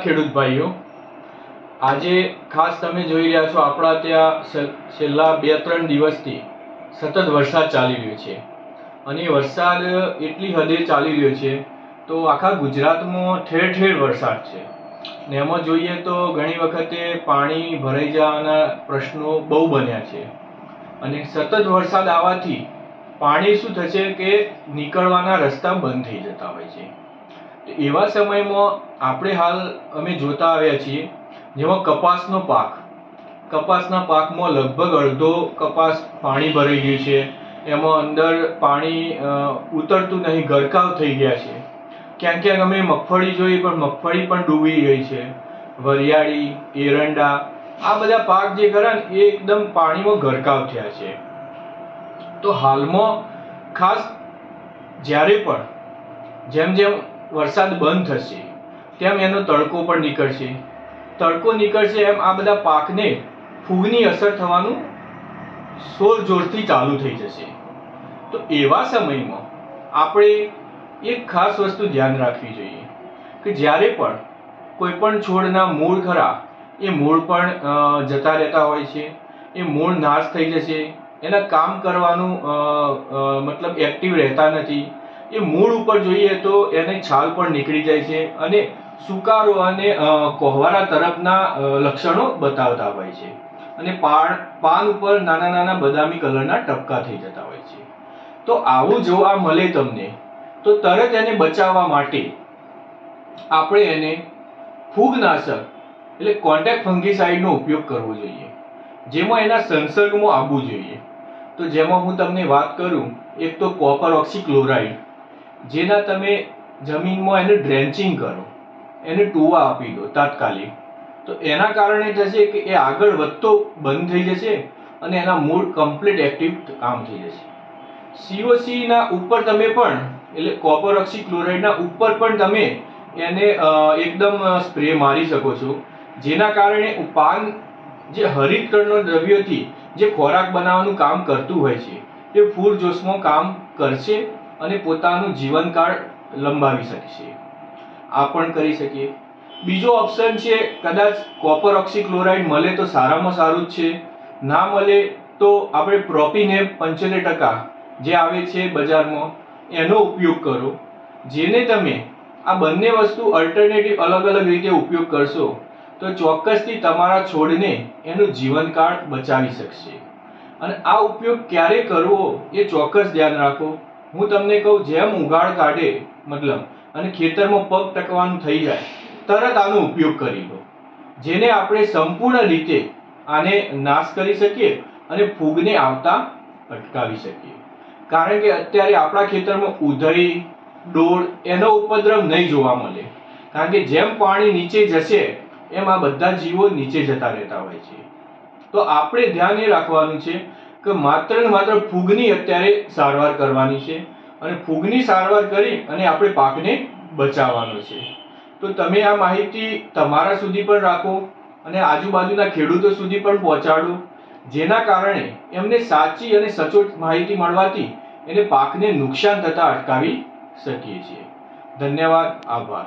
ખેડૂત ભાઈઓ, આજે ખાસ તમે જોઈ રહ્યા છો, આપણા ત્યાં છેલ્લા બે ત્રણ દિવસથી સતત વરસાદ ચાલી રહ્યો છે. અને વરસાદ એટલી હદે ચાલી રહ્યો છે, તો આખા ગુજરાતમાં ઠેર ઠેર વરસાદ છે. ને એમાં જોઈએ તો ઘણી વખતે પાણી ભરાઈ જવાના પ્રશ્નો બહુ બન્યા છે. અને સતત વરસાદ આવવાથી પાણી શું થશે કે નીકળવાના રસ્તા બંધ થઈ જતા હોય છે. એવા સમયમાં આપણે હાલ અમે જોતા આવ્યા છીએ, જેમાં કપાસનો પાક. કપાસના પાકમાં લગભગ અડધો કપાસ પાણી ભરાઈ ગયું છે. એમાં અંદર પાણી ઉતરતું નહીં, ગરકાવ થઈ ગયા છે. ક્યાંક ક્યાંક અમે મગફળી જોઈ, પણ મગફળી પણ ડૂબી ગઈ છે. વરિયાળી, એરંડા, આ બધા પાક જે ખરા ને, એ એકદમ પાણીમાં ગરકાવ થયા છે. તો હાલમાં ખાસ જ્યારે પણ, જેમ જેમ વરસાદ બંધ થશે. તેમ એનો તડકો પણ નીકળશે? તડકો નીકળશે એમ આ બધા પાકને ફૂગની અસર થવાનું જોર જોરથી ચાલુ થઈ જશે. તો એવા સમયમાં આપણે એક ખાસ વસ્તુ ધ્યાન રાખવી જોઈએ, કે જ્યારે પણ કોઈ પણ છોડના મૂળ ખરા, એ મૂળ પણ જતા રહેતા હોય છે, એ મૂળ નાશ થઈ જશે, એના કામ કરવાનું મતલબ એક્ટિવ રહેતા નથી એ મૂળ ઉપર જોઈએ તો એને છાલ પણ નીકળી જાય છે અને સુકારો અને કોહવારા તરફના લક્ષણો બતાવતા હોય છે. અને પાન પાન ઉપર નાના નાના બદામી કલરના ટપકા થઈ જતા હોય છે. તો આવું જોવા મળે તમને, તો તરત એને બચાવવા માટે આપણે એને ફૂગનાશક, એટલે કોન્ટેક્ટ ફંગીસાઇડનો ઉપયોગ કરવો જોઈએ. જેમાં એના સંસર્ગમાં આવવું જોઈએ. તો જેમાં હું તમને વાત કરું, એક તો કોપર ઓક્સીક્લોરાઇડ જેના તમે જમીનમાં એને ડ્રેન્ચિંગ કરો, એને ટોવા આપી દો તાત્કાલિક, તો એના કારણે થશે કે એ આગળ વધતો બંધ થઈ જશે અને એના મૂળ કમ્પ્લીટ એક્ટિવ કામ થઈ જશે. સીઓસીના ઉપર તમે પણ, એટલે કોપર ઓક્સીક્લોરાઇડના ઉપર પણ તમે એને એકદમ સ્પ્રે મારી શકો છો. જેના કારણે પાન જે હરિતકણનો દ્રવ્યથી જે ખોરાક બનાવવાનું કામ કરતું હોય છે, એ ફૂલ જોશમાં કામ કરશે. અને પોતાનું જીવનકાળ લંબાવી શકશે આ પણ કરી શકીએ. બીજો ઓપ્શન છે, કદાચ કોપર ઓક્સીક્લોરાઇડ મળે તો સારામાં સારું જ છે. ના મળે તો આપણે પ્રોપીને પંચોતેર ટકા જે આવે છે બજારમાં, એનો ઉપયોગ કરો. જેને તમે આ બંને વસ્તુ અલ્ટરનેટિવ અલગ અલગ રીતે ઉપયોગ કરશો, તો ચોક્કસથી તમારા છોડને એનું જીવનકાળ બચાવી શકશે. અને આ ઉપયોગ ક્યારે કરવો એ ચોક્કસ ધ્યાન રાખો. હું તમને કહું, જેમ ઉગાડ કાઢે, મતલબ, અને ખેતરમાં પગ ટકવાનું થઈ જાય, તરત આનો ઉપયોગ કરી લો. જેને આપણે સંપૂર્ણ રીતે આને નાશ કરી શકીએ અને ફૂગને આવતા અટકાવી શકીએ. કારણ કે અત્યારે આપણા ખેતરમાં ઉધઈ, ડોળ એનો ઉપદ્રવ નહીં જોવા મળે. કારણ કે જેમ પાણી નીચે જશે, એમ આ બધા જીવો નીચે જતા રહેતા હોય છે. તો આપણે ધ્યાન એ રાખવાનું છે કે માત્ર ને માત્ર ફૂગની અત્યારે સારવાર કરવાની છે અને ફૂગની સારવાર કરી અને આપણે પાકને બચાવવાનો છે. તો તમે આ માહિતી તમારા સુધી પણ રાખો અને આજુબાજુના ખેડૂતો સુધી પણ પહોંચાડો, જેના કારણે એમને સાચી અને સચોટ માહિતી મળવાથી એને પાકને નુકસાન થતા અટકાવી શકીએ છીએ. ધન્યવાદ, આભાર.